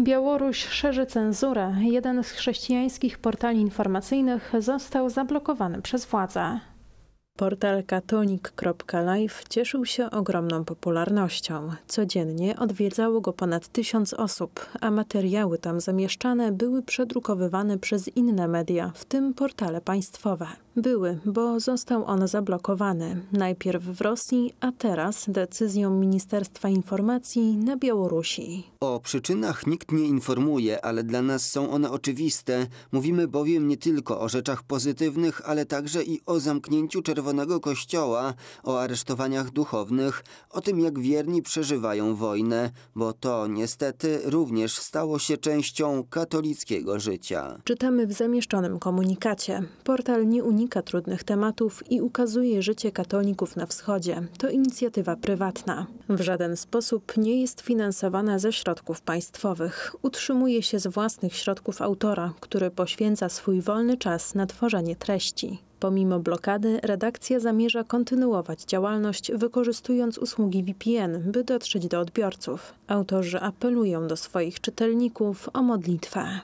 Białoruś szerzy cenzurę. Jeden z chrześcijańskich portali informacyjnych został zablokowany przez władze. Portal katolik.live cieszył się ogromną popularnością. Codziennie odwiedzało go ponad tysiąc osób, a materiały tam zamieszczane były przedrukowywane przez inne media, w tym portale państwowe. Były, bo został on zablokowany. Najpierw w Rosji, a teraz decyzją Ministerstwa Informacji na Białorusi. O przyczynach nikt nie informuje, ale dla nas są one oczywiste. Mówimy bowiem nie tylko o rzeczach pozytywnych, ale także i o zamknięciu Czerwonego Kościoła, o aresztowaniach duchownych, o tym jak wierni przeżywają wojnę, bo to niestety również stało się częścią katolickiego życia. Czytamy w zamieszczonym komunikacie. Portal nie unika trudnych tematów i ukazuje życie katolików na wschodzie. To inicjatywa prywatna. W żaden sposób nie jest finansowana ze środków państwowych. Utrzymuje się z własnych środków autora, który poświęca swój wolny czas na tworzenie treści. Pomimo blokady, redakcja zamierza kontynuować działalność, wykorzystując usługi VPN, by dotrzeć do odbiorców. Autorzy apelują do swoich czytelników o modlitwę.